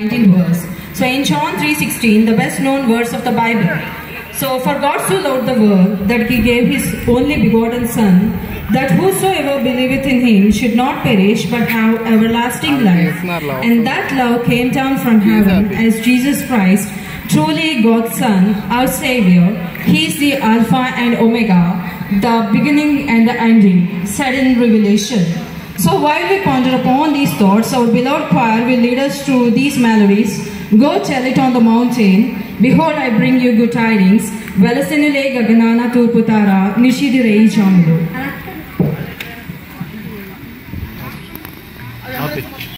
19 verse. So in John 3:16, the best known verse of the Bible. So for God so loved the world that he gave his only begotten Son, that whosoever believeth in him should not perish but have everlasting life. And that love came down from heaven as Jesus Christ, truly God's Son, our Savior. He is the Alpha and Omega, the beginning and the ending, said in Revelation. So while we ponder upon these thoughts, our beloved choir will lead us through these melodies. Go tell it on the mountain. Behold, I bring you good tidings. వెలసెనులే గగనాన తూర్పుతార నిషిది రేయి